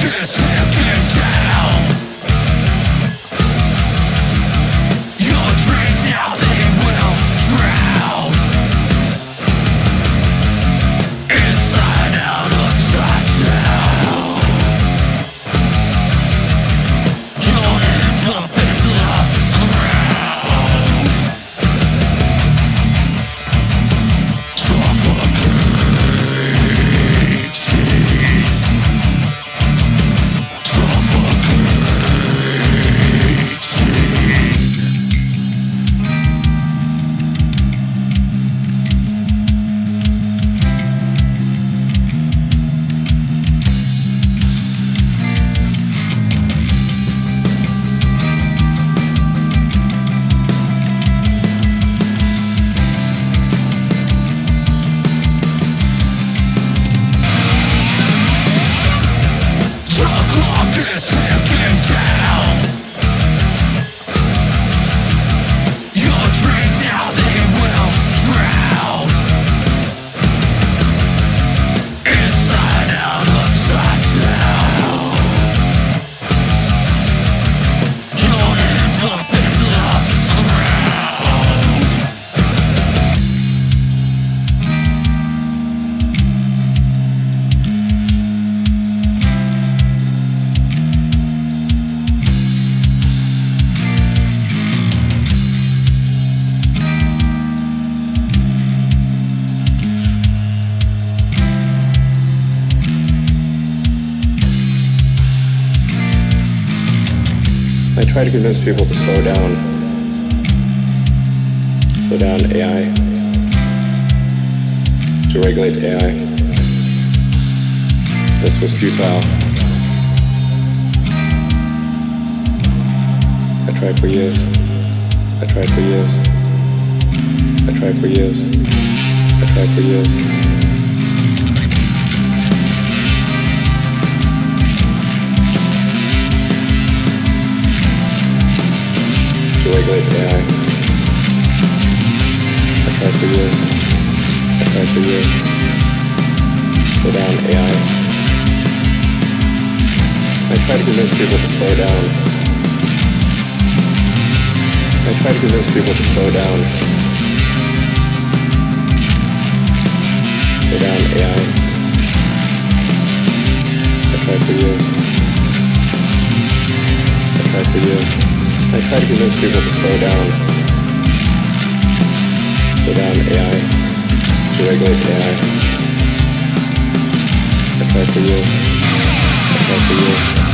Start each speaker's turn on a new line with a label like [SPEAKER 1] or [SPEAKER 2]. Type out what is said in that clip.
[SPEAKER 1] Just take it down I try to convince people to slow down. Slow down AI. To regulate AI. This was futile. I tried for years. I tried for years. I tried for years. I tried for years. I tried for years. I tried for years. Slow down AI. I try to convince people to slow down. I try to convince people to slow down. Slow down AI. I tried for years. I tried for years. I try to convince people to slow down. Slow down AI. To regulate AI. I tried for years. I tried for years.